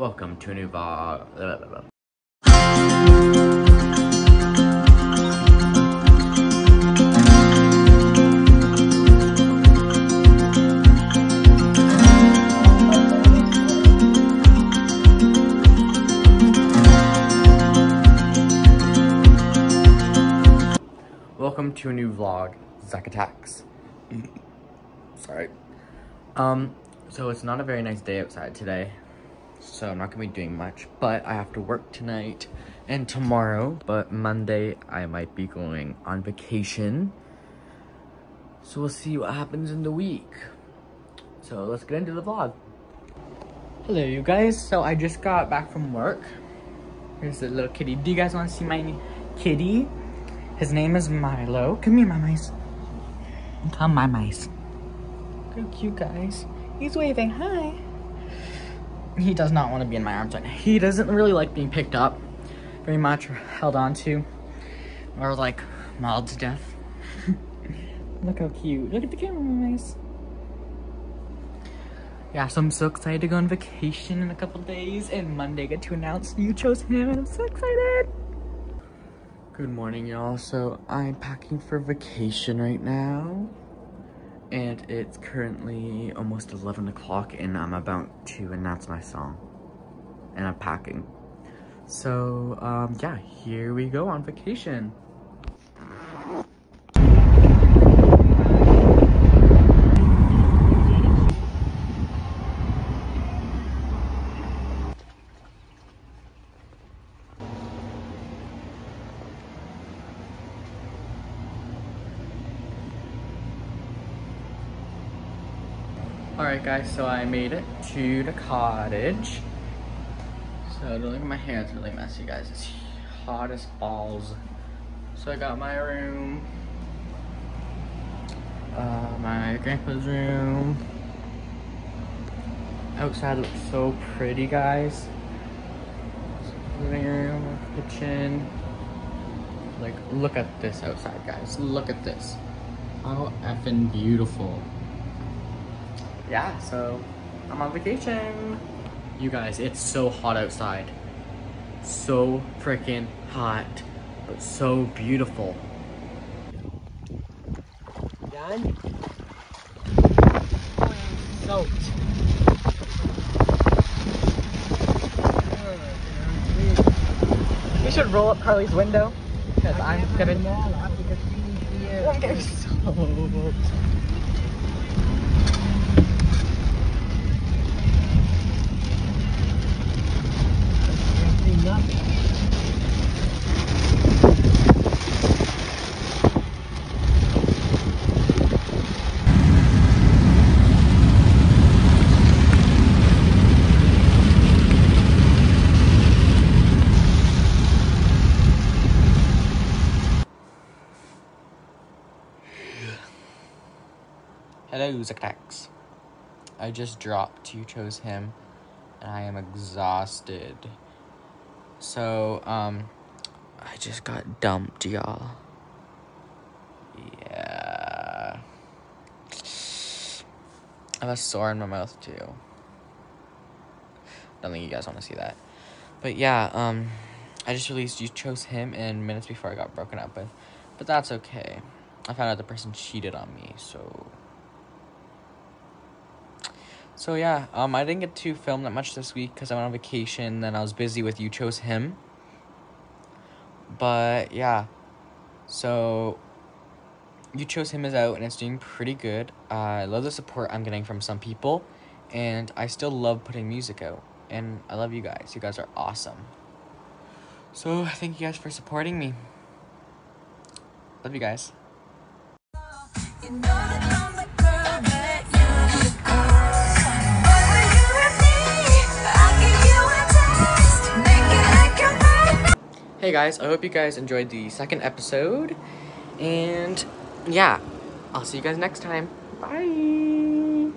Welcome to a new vlog. Welcome to a new vlog, Zak Attacks. Sorry. Um, so it's not a very nice day outside today. So I'm not gonna be doing much, but I have to work tonight and tomorrow. But Monday, I might be going on vacation. So we'll see what happens in the week. So let's get into the vlog. Hello, you guys. So I just got back from work. Here's the little kitty. Do you guys want to see my kitty? His name is Milo. Come here, my mice. Come, my mice. Look cute, guys. He's waving hi. He does not want to be in my arms right now. He doesn't really like being picked up very much or held on to or like mauled to death. Look how cute. Look at the camera, mice. Yeah, so I'm so excited to go on vacation in a couple days and Monday get to announce you chose him and I'm so excited. Good morning, y'all. So I'm packing for vacation right now. And it's currently almost 11 o'clock and I'm about to announce my song. And I'm packing. So, um, yeah, here we go on vacation. Alright guys, so I made it to the cottage. So look at my hair, it's really messy guys. It's hot as balls. So I got my room. Uh, my grandpa's room. Outside looks so pretty guys. Living room, kitchen. Like, look at this outside guys. Look at this. How effing beautiful yeah, so I'm on vacation. You guys, it's so hot outside. So freaking hot, but so beautiful. Done? Oh, soaked. We should roll up Carly's window because I'm gonna. I'm getting soaked. Hello, Zakax. I just dropped You Chose Him, and I am exhausted. So, um, I just got dumped, y'all. Yeah. I have a sore in my mouth, too. Don't think you guys want to see that. But yeah, um, I just released You Chose Him in minutes before I got broken up with. But that's okay. I found out the person cheated on me, so so yeah, um, I didn't get to film that much this week because I went on vacation. Then I was busy with You Chose Him. But yeah, so You Chose Him is out and it's doing pretty good. Uh, I love the support I'm getting from some people, and I still love putting music out. And I love you guys. You guys are awesome. So thank you guys for supporting me. Love you guys. You know Hey guys, I hope you guys enjoyed the second episode. And yeah, I'll see you guys next time. Bye.